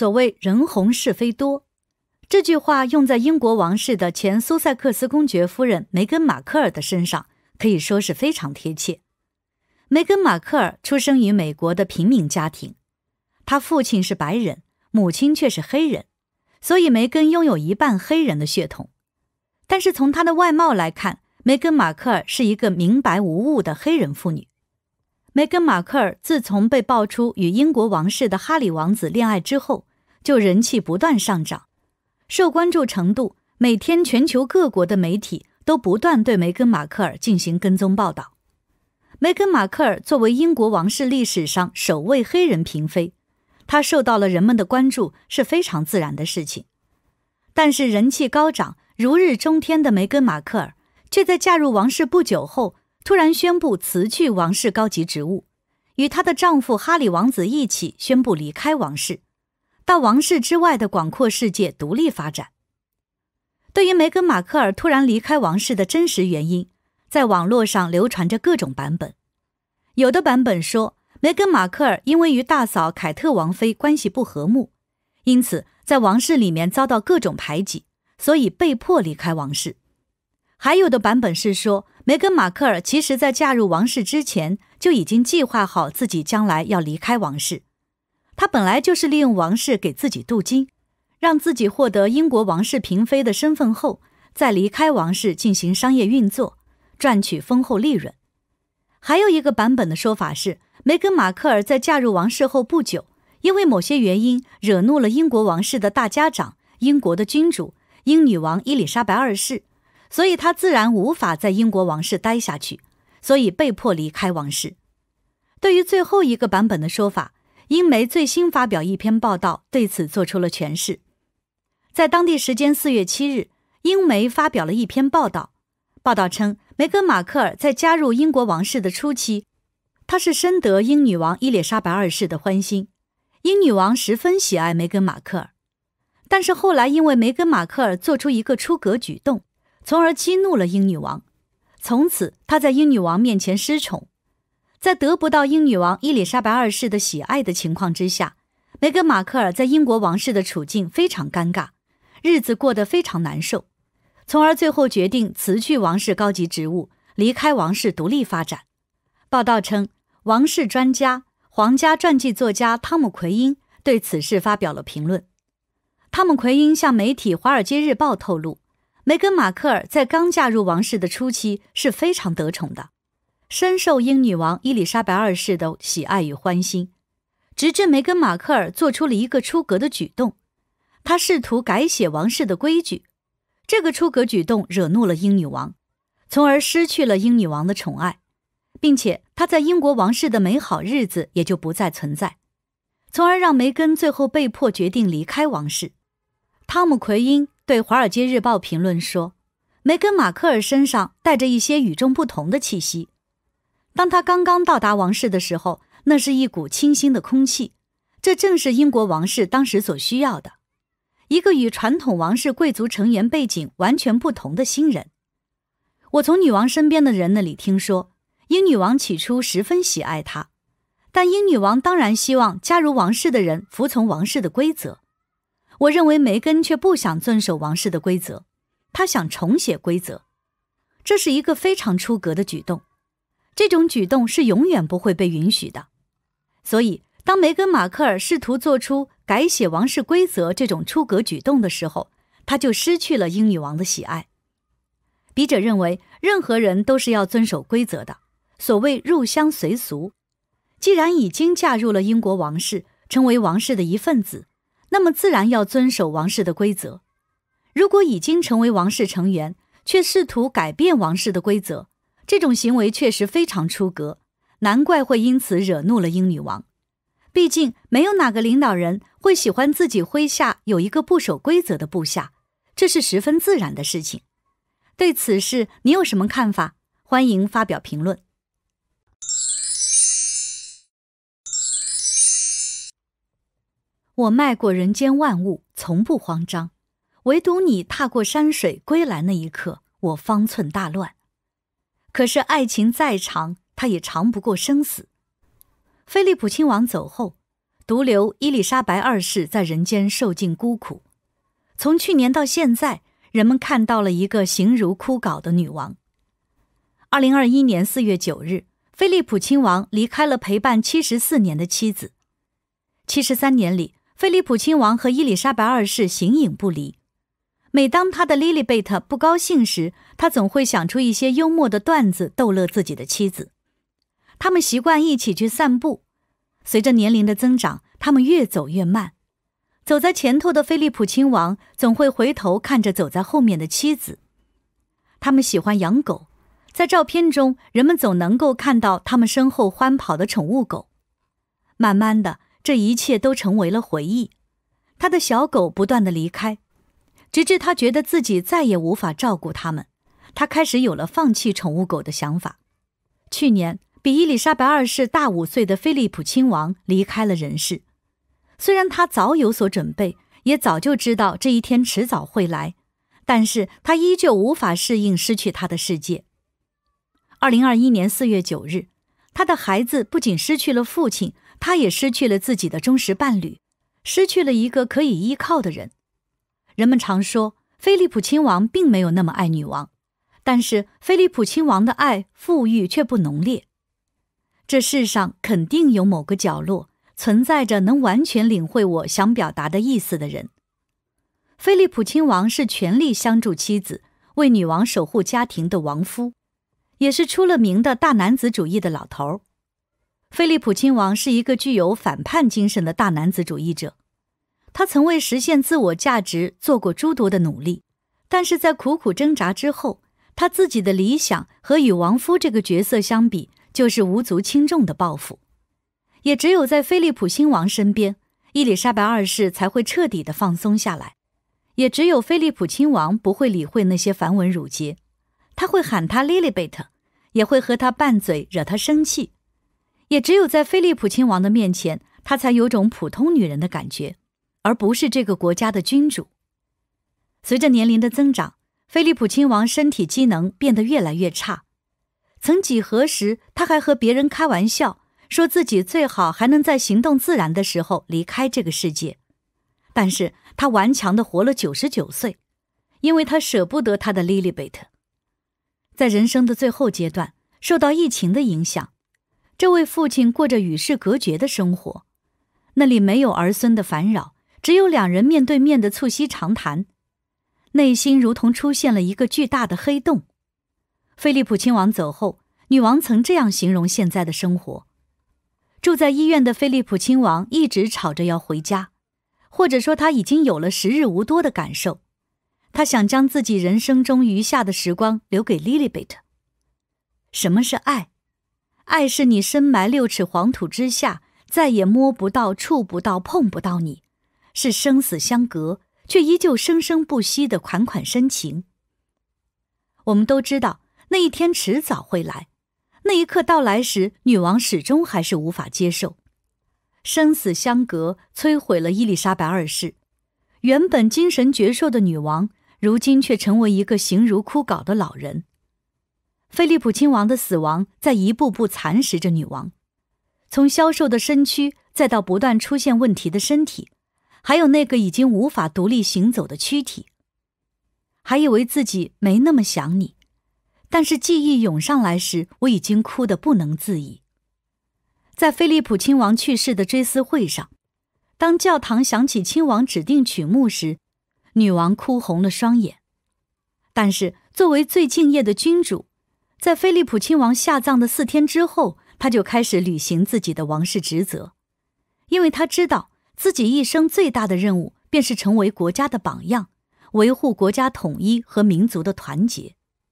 所谓“人红是非多”，这句话用在英国王室的前苏塞克斯公爵夫人梅根·马克尔的身上，可以说是非常贴切。梅根·马克尔出生于美国的平民家庭，他父亲是白人，母亲却是黑人，所以梅根拥有一半黑人的血统。但是从她的外貌来看，梅根·马克尔是一个明白无误的黑人妇女。梅根·马克尔自从被爆出与英国王室的哈里王子恋爱之后，就人气不断上涨，受关注程度每天全球各国的媒体都不断对梅根·马克尔进行跟踪报道。梅根·马克尔作为英国王室历史上首位黑人嫔妃，她受到了人们的关注是非常自然的事情。但是人气高涨、如日中天的梅根·马克尔，却在嫁入王室不久后突然宣布辞去王室高级职务，与她的丈夫哈里王子一起宣布离开王室，到王室之外的广阔世界独立发展。对于梅根·马克尔突然离开王室的真实原因，在网络上流传着各种版本，有的版本说，梅根·马克尔因为与大嫂凯特王妃关系不和睦，因此在王室里面遭到各种排挤，所以被迫离开王室。还有的版本是说，梅根·马克尔其实在嫁入王室之前就已经计划好自己将来要离开王室，他本来就是利用王室给自己镀金，让自己获得英国王室嫔妃的身份后，再离开王室进行商业运作。赚取丰厚利润。还有一个版本的说法是，梅根·马克尔在嫁入王室后不久，因为某些原因惹怒了英国王室的大家长——英国的君主英女王伊丽莎白二世，所以她自然无法在英国王室待下去，所以被迫离开王室。对于最后一个版本的说法，英媒最新发表一篇报道，对此做出了诠释。在当地时间四月七日，英媒发表了一篇报道，报道称。梅根·马克尔在加入英国王室的初期，她是深得英女王伊丽莎白二世的欢心，英女王十分喜爱梅根·马克尔。但是后来因为梅根·马克尔做出一个出格举动，从而激怒了英女王，从此她在英女王面前失宠。在得不到英女王伊丽莎白二世的喜爱的情况之下，梅根·马克尔在英国王室的处境非常尴尬，日子过得非常难受。从而最后决定辞去王室高级职务，离开王室独立发展。报道称，王室专家、皇家传记作家汤姆·奎因对此事发表了评论。汤姆·奎因向媒体《华尔街日报》透露，梅根·马克尔在刚嫁入王室的初期是非常得宠的，深受英女王伊丽莎白二世的喜爱与欢心。直至梅根·马克尔做出了一个出格的举动，他试图改写王室的规矩。这个出格举动惹怒了英女王，从而失去了英女王的宠爱，并且她在英国王室的美好日子也就不再存在，从而让梅根最后被迫决定离开王室。汤姆·奎因对《华尔街日报》评论说：“梅根·马克尔身上带着一些与众不同的气息。当他刚刚到达王室的时候，那是一股清新的空气，这正是英国王室当时所需要的。”一个与传统王室贵族成员背景完全不同的新人。我从女王身边的人那里听说，英女王起初十分喜爱他，但英女王当然希望加入王室的人服从王室的规则。我认为梅根却不想遵守王室的规则，她想重写规则，这是一个非常出格的举动。这种举动是永远不会被允许的。所以，当梅根·马克尔试图做出。改写王室规则这种出格举动的时候，他就失去了英女王的喜爱。笔者认为，任何人都是要遵守规则的。所谓入乡随俗，既然已经嫁入了英国王室，成为王室的一份子，那么自然要遵守王室的规则。如果已经成为王室成员，却试图改变王室的规则，这种行为确实非常出格，难怪会因此惹怒了英女王。毕竟，没有哪个领导人会喜欢自己麾下有一个不守规则的部下，这是十分自然的事情。对此事，你有什么看法？欢迎发表评论。我迈过人间万物，从不慌张，唯独你踏过山水归来那一刻，我方寸大乱。可是，爱情再长，它也长不过生死。菲利普亲王走后，独留伊丽莎白二世在人间受尽孤苦。从去年到现在，人们看到了一个形如枯槁的女王。二零二一年四月九日，菲利普亲王离开了陪伴七十四年的妻子。七十三年里，菲利普亲王和伊丽莎白二世形影不离。每当他的莉莉贝特不高兴时，他总会想出一些幽默的段子逗乐自己的妻子。他们习惯一起去散步。随着年龄的增长，他们越走越慢。走在前头的菲利普亲王总会回头看着走在后面的妻子。他们喜欢养狗。在照片中，人们总能够看到他们身后欢跑的宠物狗。慢慢的，这一切都成为了回忆。他的小狗不断的离开，直至他觉得自己再也无法照顾它们，他开始有了放弃宠物狗的想法。去年，比伊丽莎白二世大五岁的菲利普亲王离开了人世。虽然他早有所准备，也早就知道这一天迟早会来，但是他依旧无法适应失去他的世界。二零二一年四月九日，他的孩子不仅失去了父亲，他也失去了自己的忠实伴侣，失去了一个可以依靠的人。人们常说，菲利普亲王并没有那么爱女王，但是菲利普亲王的爱富裕却不浓烈。这世上肯定有某个角落存在着能完全领会我想表达的意思的人。菲利普亲王是全力相助妻子、为女王守护家庭的王夫。也是出了名的大男子主义的老头儿，菲利普亲王是一个具有反叛精神的大男子主义者。他曾为实现自我价值做过诸多的努力，但是在苦苦挣扎之后，他自己的理想和与王夫这个角色相比，就是无足轻重的抱负。也只有在菲利普亲王身边，伊丽莎白二世才会彻底的放松下来。也只有菲利普亲王不会理会那些繁文缛节。他会喊他 Lilibet，也会和他拌嘴，惹他生气。也只有在菲利普亲王的面前，他才有种普通女人的感觉，而不是这个国家的君主。随着年龄的增长，菲利普亲王身体机能变得越来越差。曾几何时，他还和别人开玩笑，说自己最好还能在行动自然的时候离开这个世界。但是他顽强地活了九十九岁，因为他舍不得他的 Lilibet。在人生的最后阶段，受到疫情的影响，这位父亲过着与世隔绝的生活。那里没有儿孙的烦扰，只有两人面对面的促膝长谈，内心如同出现了一个巨大的黑洞。菲利普亲王走后，女王曾这样形容现在的生活：住在医院的菲利普亲王一直吵着要回家，或者说他已经有了时日无多的感受。他想将自己人生中余下的时光留给 Lilibet。什么是爱？爱是你深埋六尺黄土之下，再也摸不到、触不到、碰不到你，是生死相隔却依旧生生不息的款款深情。我们都知道那一天迟早会来，那一刻到来时，女王始终还是无法接受。生死相隔摧毁了伊丽莎白二世，原本精神矍铄的女王。如今却成为一个形如枯槁的老人。菲利普亲王的死亡在一步步蚕食着女王，从消瘦的身躯，再到不断出现问题的身体，还有那个已经无法独立行走的躯体。还以为自己没那么想你，但是记忆涌上来时，我已经哭得不能自已。在菲利普亲王去世的追思会上，当教堂响起亲王指定曲目时。女王哭红了双眼，但是作为最敬业的君主，在菲利普亲王下葬的四天之后，他就开始履行自己的王室职责，因为他知道自己一生最大的任务便是成为国家的榜样，维护国家统一和民族的团结。